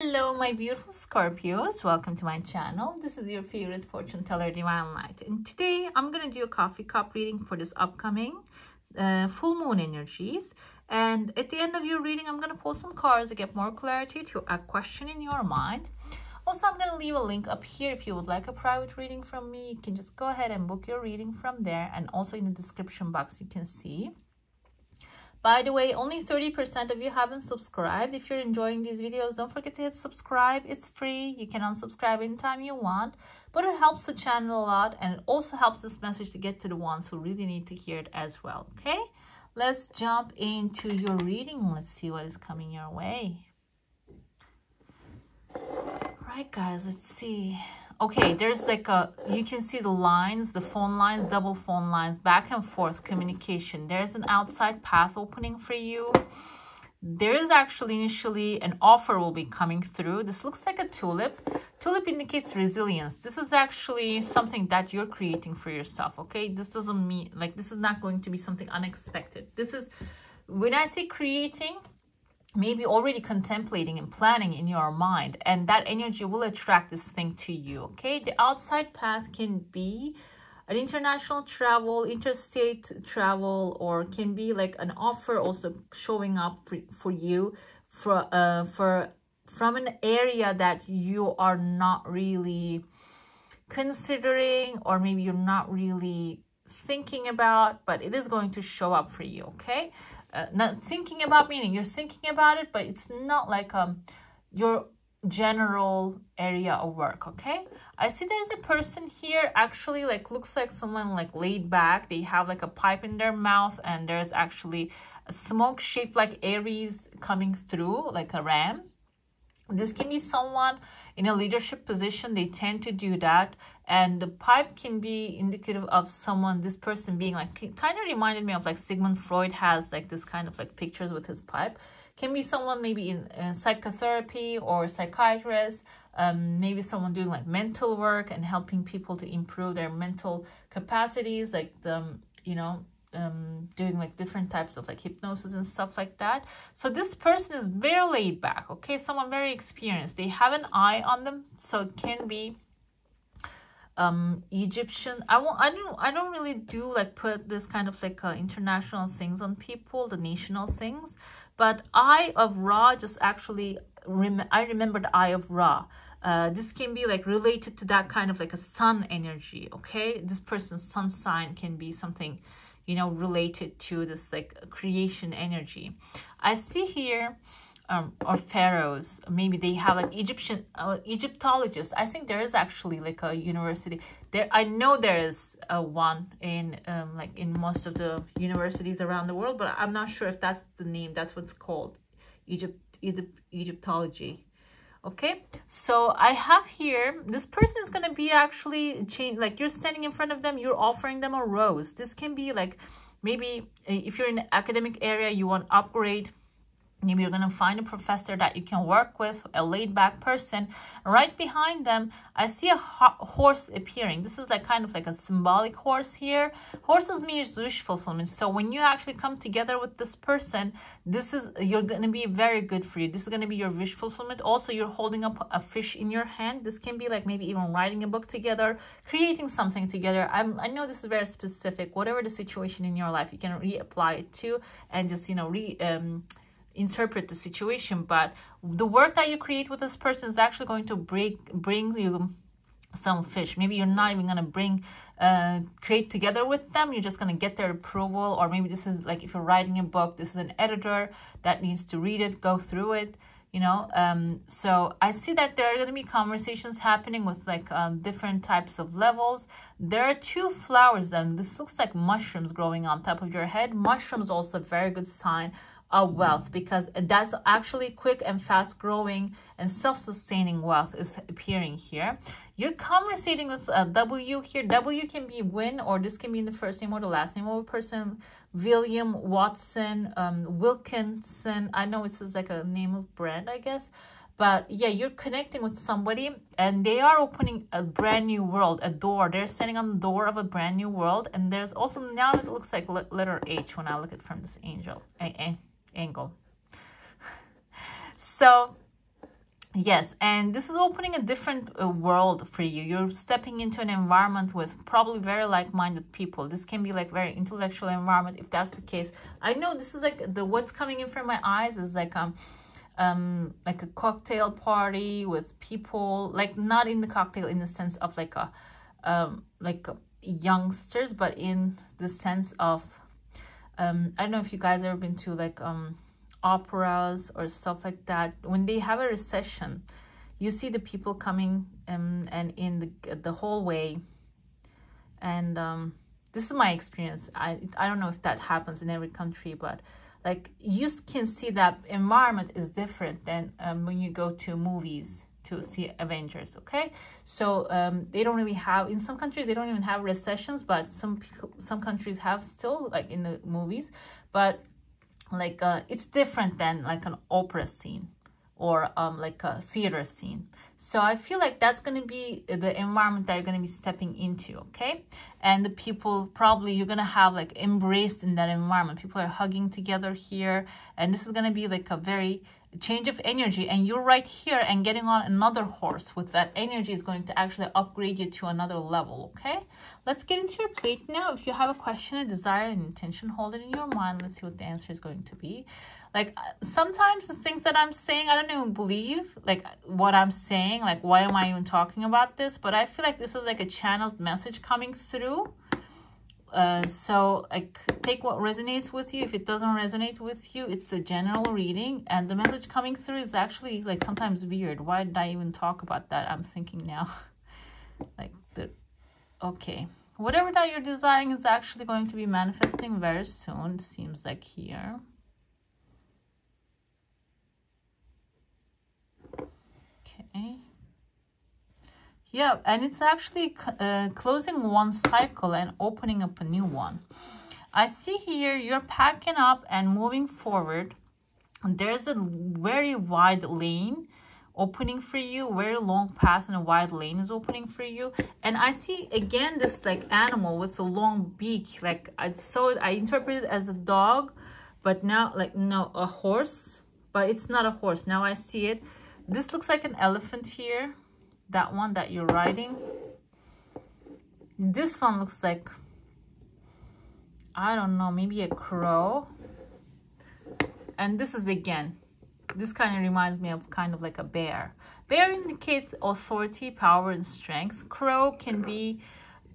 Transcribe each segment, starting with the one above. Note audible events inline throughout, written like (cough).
Hello, my beautiful Scorpios. Welcome to my channel. This is your favorite fortune teller, Divine Light. And today I'm going to do a coffee cup reading for this upcoming uh, full moon energies. And at the end of your reading, I'm going to pull some cards to get more clarity to a question in your mind. Also, I'm going to leave a link up here if you would like a private reading from me. You can just go ahead and book your reading from there. And also in the description box, you can see by the way, only 30% of you haven't subscribed. If you're enjoying these videos, don't forget to hit subscribe. It's free. You can unsubscribe anytime you want. But it helps the channel a lot and it also helps this message to get to the ones who really need to hear it as well. Okay? Let's jump into your reading. Let's see what is coming your way. Right, guys, let's see okay there's like a you can see the lines the phone lines double phone lines back and forth communication. There's an outside path opening for you. There is actually initially an offer will be coming through. This looks like a tulip. Tulip indicates resilience. This is actually something that you're creating for yourself okay? This doesn't mean like this is not going to be something unexpected. This is when i say creating maybe already contemplating and planning in your mind and that energy will attract this thing to you okay? The outside path can be an international travel interstate travel or can be like an offer also showing up for, for you for uh for from an area that you are not really considering or maybe you're not really thinking about but it is going to show up for you okay uh, not thinking about meaning. You're thinking about it but it's not like um your general area of work okay? I see there's a person here actually like looks like someone like laid back. They have like a pipe in their mouth and there's actually a smoke shaped like aries coming through like a ram this can be someone in a leadership position they tend to do that. And the pipe can be indicative of someone this person being like kind of reminded me of like sigmund freud has like this kind of like pictures with his pipe. Can be someone maybe in, in psychotherapy or psychiatrist um, maybe someone doing like mental work and helping people to improve their mental capacities like the you know um, doing like different types of like hypnosis and stuff like that. So this person is very laid back, okay? Someone very experienced. They have an eye on them, so it can be um Egyptian. I won't I don't I don't really do like put this kind of like uh, international things on people, the national things. But Eye of Ra just actually rem I remember the Eye of Ra. Uh, this can be like related to that kind of like a sun energy okay this person's sun sign can be something you know, related to this like creation energy. I see here, um, or pharaohs, maybe they have like Egyptian, uh, Egyptologists. I think there is actually like a university there. I know there is a one in um, like in most of the universities around the world, but I'm not sure if that's the name. That's what's called Egypt, Egypt Egyptology okay? So i have here this person is going to be actually change like you're standing in front of them you're offering them a rose. This can be like maybe eh, if you're in academic area you want upgrade Maybe you're going to find a professor that you can work with, a laid back person. Right behind them, I see a horse appearing. This is like kind of like a symbolic horse here. Horses means wish fulfillment. So when you actually come together with this person, this is, you're going to be very good for you. This is going to be your wish fulfillment. Also, you're holding up a fish in your hand. This can be like maybe even writing a book together, creating something together. I'm, I know this is very specific. Whatever the situation in your life, you can reapply it to and just, you know, re, um, interpret the situation but the work that you create with this person is actually going to break bring you some fish. Maybe you're not even going to bring uh create together with them. You're just going to get their approval or maybe this is like if you're writing a book this is an editor that needs to read it go through it you know? Um so i see that there are going to be conversations happening with like um, different types of levels. There are two flowers then. This looks like mushrooms growing on top of your head. Mushrooms also a very good sign of wealth because that's actually quick and fast growing and self-sustaining wealth is appearing here. You're conversating with a W here. W can be win or this can be in the first name or the last name of a person. William Watson, um, Wilkinson. I know it's like a name of brand, I guess. But yeah, you're connecting with somebody and they are opening a brand new world, a door. They're standing on the door of a brand new world. And there's also now it looks like letter H when I look at from this angel angle. (laughs) So Yes, and this is opening a different uh, world for you. You're stepping into an environment with probably very like-minded people. This can be like very intellectual environment if that's the case. I know this is like the what's coming in from my eyes is like um um like a cocktail party with people like not in the cocktail in the sense of like a um like a youngsters but in the sense of um I don't know if you guys ever been to like um operas or stuff like that. When they have a recession you see the people coming um, and in the, the hallway. And um, this is my experience. I, I don't know if that happens in every country but like you can see that environment is different than um, when you go to movies to see Avengers, okay? So um, they don't really have, in some countries, they don't even have recessions, but some people, some countries have still, like in the movies, but like uh, it's different than like an opera scene or um, like a theater scene. So I feel like that's going to be the environment that you're going to be stepping into, okay? And the people probably you're going to have like embraced in that environment. People are hugging together here. And this is going to be like a very change of energy and you're right here and getting on another horse with that energy is going to actually upgrade you to another level okay? Let's get into your plate now. If you have a question a desire an intention hold it in your mind let's see what the answer is going to be. Like uh, sometimes the things that i'm saying i don't even believe like what i'm saying like why am i even talking about this? But i feel like this is like a channeled message coming through uh, so like take what resonates with you. If it doesn't resonate with you it's a general reading. And the message coming through is actually like sometimes weird. Why did i even talk about that? I'm thinking now. (laughs) Like the okay. Whatever that you're desiring is actually going to be manifesting very soon seems like here. Okay yeah, and it's actually uh, closing one cycle and opening up a new one. I see here you're packing up and moving forward. There's a very wide lane opening for you, very long path and a wide lane is opening for you. And I see again this like animal with a long beak. Like I saw it, I interpreted it as a dog, but now like no, a horse, but it's not a horse. Now I see it. This looks like an elephant here that one that you're riding. This one looks like I don't know maybe a crow. And this is again this kind of reminds me of kind of like a bear. Bear indicates authority power and strength. Crow can be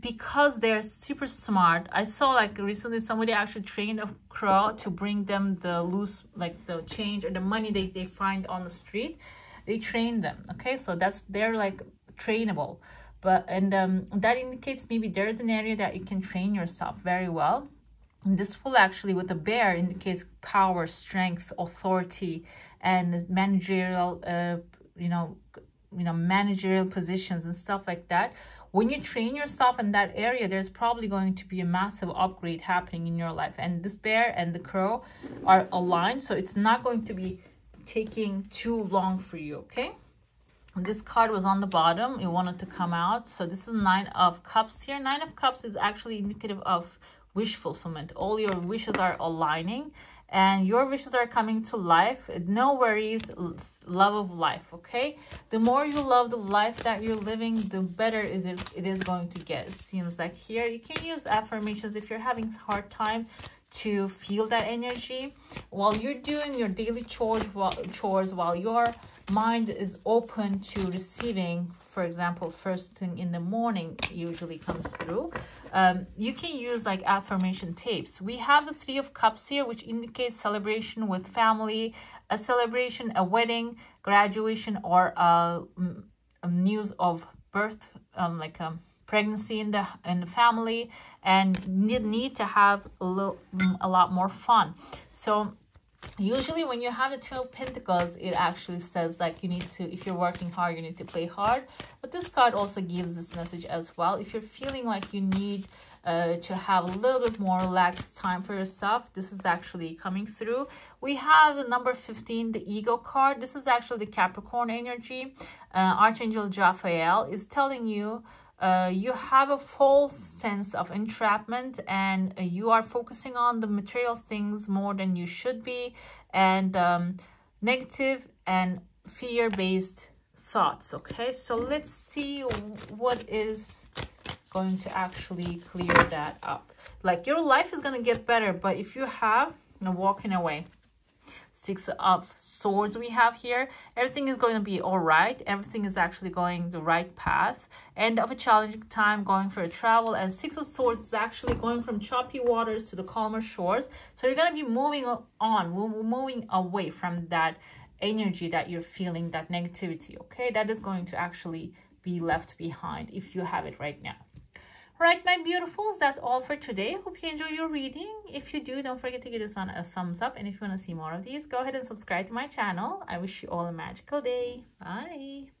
because they're super smart. I saw like recently somebody actually trained a crow to bring them the loose like the change or the money they, they find on the street they train them okay? So that's they're like trainable. But and um, that indicates maybe there's an area that you can train yourself very well. And this will actually with the bear indicates power strength authority and managerial uh, you know you know managerial positions and stuff like that. When you train yourself in that area there's probably going to be a massive upgrade happening in your life. And this bear and the crow are aligned so it's not going to be taking too long for you, okay? This card was on the bottom. It wanted to come out. So this is Nine of Cups here. Nine of Cups is actually indicative of wish fulfillment. All your wishes are aligning and your wishes are coming to life. No worries, love of life, okay? The more you love the life that you're living, the better is it, it is going to get. It seems like here, you can use affirmations if you're having a hard time to feel that energy. While you're doing your daily chores while, chores while your mind is open to receiving for example first thing in the morning usually comes through um, you can use like affirmation tapes. We have the three of cups here which indicates celebration with family a celebration a wedding graduation or a, a news of birth um, like a pregnancy in the in the family and need, need to have a little a lot more fun. So usually when you have the two of pentacles it actually says like you need to if you're working hard you need to play hard. But this card also gives this message as well. If you're feeling like you need uh, to have a little bit more relaxed time for yourself this is actually coming through. We have the number 15 the ego card. This is actually the capricorn energy. Uh, archangel Jophiel is telling you uh, you have a false sense of entrapment and uh, you are focusing on the material things more than you should be and um, negative and fear-based thoughts okay? So let's see what is going to actually clear that up. Like your life is going to get better but if you have you know walking away six of swords we have here everything is going to be all right everything is actually going the right path end of a challenging time going for a travel and six of swords is actually going from choppy waters to the calmer shores so you're going to be moving on moving away from that energy that you're feeling, that negativity, okay? That is going to actually be left behind if you have it right now. Right, my beautifuls, that's all for today. Hope you enjoy your reading. If you do, don't forget to give this one a thumbs up. And if you want to see more of these, go ahead and subscribe to my channel. I wish you all a magical day. Bye.